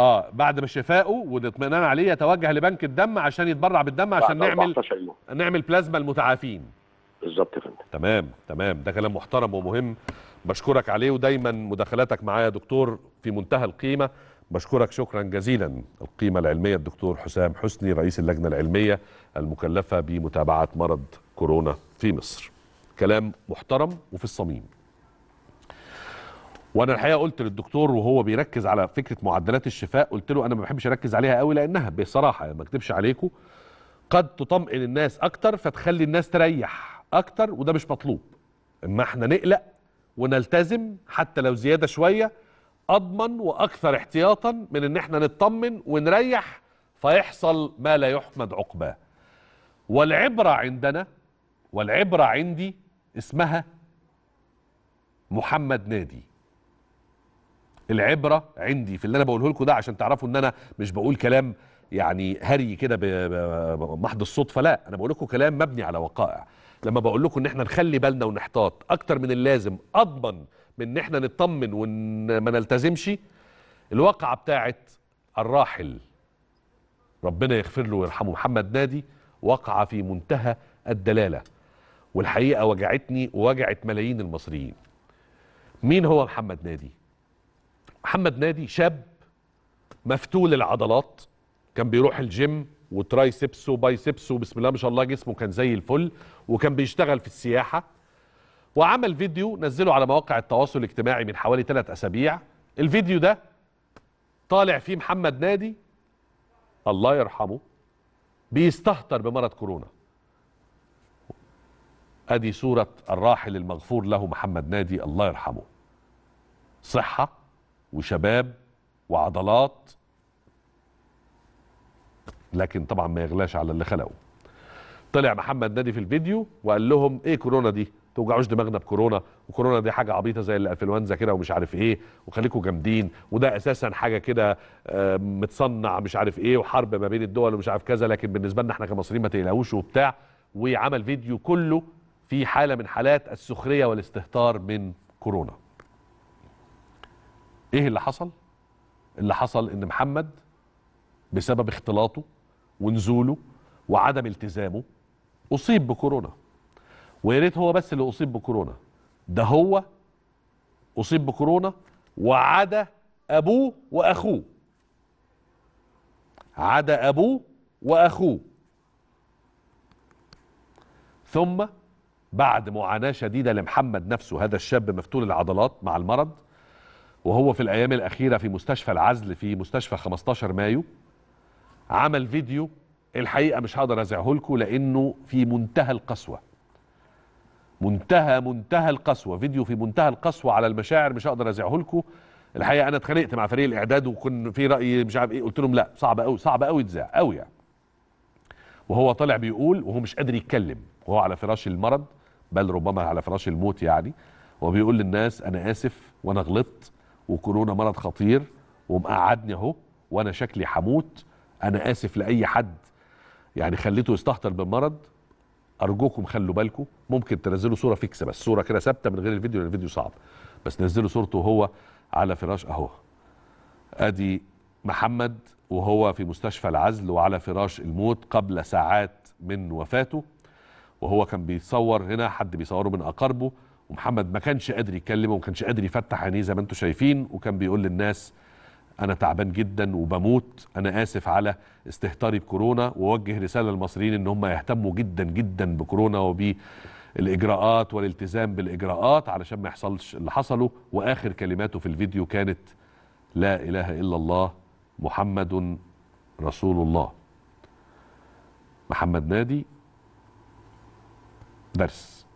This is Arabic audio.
آه بعد ما شفائه والاطمئنان عليه يتوجه لبنك الدم عشان يتبرع بالدم عشان نعمل 14 يوم. نعمل بلازما المتعافين. بالظبط فندم. تمام تمام. ده كلام محترم ومهم. بشكرك عليه ودايما مداخلاتك معايا يا دكتور في منتهى القيمة. بشكرك شكرا جزيلا. القيمة العلمية الدكتور حسام حسني رئيس اللجنة العلمية المكلفة بمتابعة مرض كورونا في مصر. كلام محترم وفي الصميم. وأنا الحقيقة قلت للدكتور وهو بيركز على فكرة معدلات الشفاء قلت له أنا ما بحبش أركز عليها قوي لأنها بصراحة ما اكذبش عليكم قد تطمئن الناس أكتر فتخلي الناس تريح أكتر وده مش مطلوب. إما إحنا نقلق ونلتزم حتى لو زيادة شوية أضمن وأكثر احتياطا من إن إحنا نطمن ونريح فيحصل ما لا يحمد عقباه. والعبرة عندنا والعبرة عندي اسمها محمد نادي. العبرة عندي في اللي أنا بقوله لكم ده عشان تعرفوا إن أنا مش بقول كلام يعني هري كده بمحض الصدفة لا أنا بقول لكم كلام مبني على وقائع. لما بقول لكم إن إحنا نخلي بالنا ونحتاط أكتر من اللازم أضمن من إن إحنا نطمن وما نلتزمش الواقعة بتاعت الراحل ربنا يغفر له ويرحمه محمد نادي وقع في منتهى الدلالة. والحقيقة وجعتني ووجعت ملايين المصريين. مين هو محمد نادي؟ محمد نادي شاب مفتول العضلات كان بيروح الجيم وترايسبس وبايسبس وبسم الله ما شاء الله جسمه كان زي الفل وكان بيشتغل في السياحة وعمل فيديو نزله على مواقع التواصل الاجتماعي من حوالي ثلاث أسابيع. الفيديو ده طالع فيه محمد نادي الله يرحمه بيستهتر بمرض كورونا. أدي صورة الراحل المغفور له محمد نادي الله يرحمه. صحة وشباب وعضلات. لكن طبعا ما يغلاش على اللي خلقه. طلع محمد نادي في الفيديو وقال لهم إيه كورونا دي؟ توجعوش دماغنا بكورونا وكورونا دي حاجة عبيطة زي الانفلونزا كده ومش عارف إيه وخليكم جامدين وده أساسا حاجة كده متصنع مش عارف إيه وحرب ما بين الدول ومش عارف كذا لكن بالنسبة لنا إحنا كمصريين ما تقلقوش وبتاع. وعمل فيديو كله في حالة من حالات السخرية والاستهتار من كورونا. إيه اللي حصل؟ اللي حصل إن محمد بسبب اختلاطه ونزوله وعدم التزامه أصيب بكورونا. ويا ريت هو بس اللي أصيب بكورونا. ده هو أصيب بكورونا وعدا أبوه وأخوه. عدا أبوه وأخوه. ثم بعد معاناة شديدة لمحمد نفسه هذا الشاب مفتول العضلات مع المرض وهو في الأيام الأخيرة في مستشفى العزل في مستشفى 15 مايو عمل فيديو الحقيقة مش هقدر ازعه لكم لأنه في منتهى القسوة. منتهى منتهى القسوة. فيديو في منتهى القسوة على المشاعر مش هقدر ازعه لكم. الحقيقة أنا اتخانقت مع فريق الإعداد وكن في رأي مش عارف إيه قلت لهم لا صعب قوي صعب قوي تذاع قوي يعني. وهو طالع بيقول وهو مش قادر يتكلم وهو على فراش المرض بل ربما على فراش الموت يعني وهو بيقول للناس أنا آسف وأنا غلطت وكورونا مرض خطير ومقعدني اهو وأنا شكلي هموت. أنا آسف لأي حد يعني خليته يستهتر بالمرض. أرجوكم خلوا بالكم. ممكن تنزلوا صورة فيكسه بس صورة كده ثابتة من غير الفيديو لأن الفيديو صعب. بس نزلوا صورته وهو على فراش أهو. أدي محمد وهو في مستشفى العزل وعلى فراش الموت قبل ساعات من وفاته. وهو كان بيتصور هنا حد بيصوره من أقاربه. ومحمد ما كانش قادر يتكلم وما كانش قادر يفتح عينيه زي ما أنتم شايفين وكان بيقول للناس أنا تعبان جدا وبموت أنا آسف على استهتاري بكورونا ووجه رسالة للمصريين إن هم يهتموا جدا جدا بكورونا وبالإجراءات والالتزام بالإجراءات علشان ما يحصلش اللي حصله. وآخر كلماته في الفيديو كانت لا إله إلا الله محمد رسول الله. محمد نادي درس.